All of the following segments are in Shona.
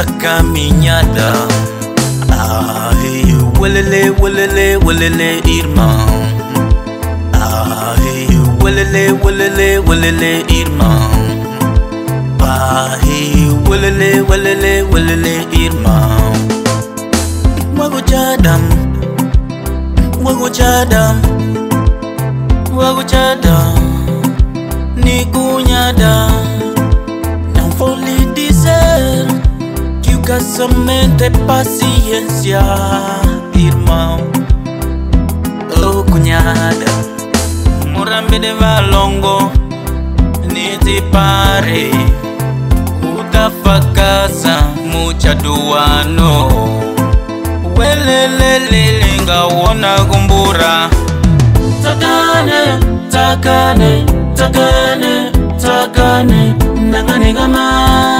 essa caminhada. Ai, uelele, uelele, uelele, irmão. Ai, uelele, uelele, uelele, irmão. Ai, uelele, uelele, uelele, irmão. Wago chadam, wago chadam, wago chadam. Tenga somente paciencia, irmão. Oh, cunhada. Murambi de valongo, niti pare. Uta facasa, mucha duano. Welelele, linga wona gumbura. Takane, takane, takane, takane, nanganigamai.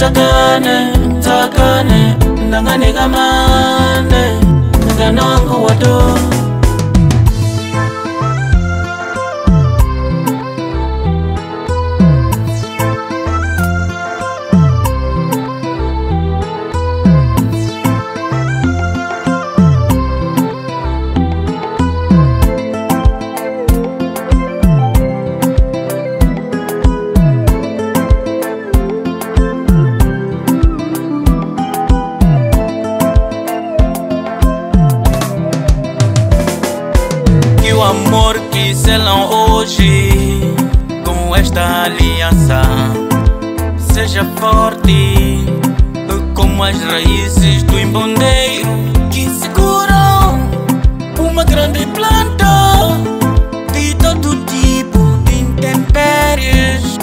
tsakane tsakane ndanganekamana amor que selam hoje com esta aliança. Seja forte como as raízes do imbondeiro que seguram uma grande planta de todo tipo de intempéries.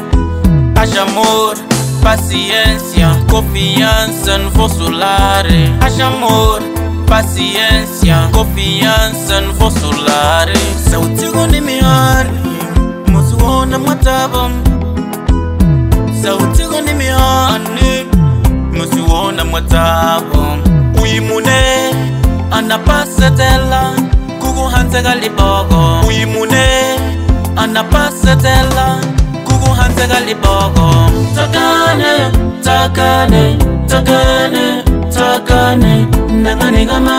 Haja amor, paciência, confiança no vosso lar. Haja amor, paciência, confiança no vosso lar. na mwatava sautiko ni mihani musi wo na mwatava uyimune anapasetela kuku handzeka liboko uyimune anapasetela kuku handzeka liboko takane takane takane takane nanganikama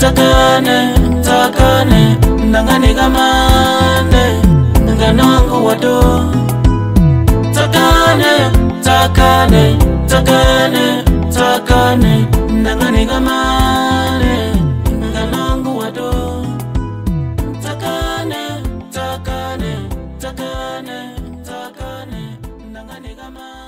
tsakane tsakane ndanganikamane nganangu wato tsakane tsakane tsakane tsakane ndanganikamane Come on.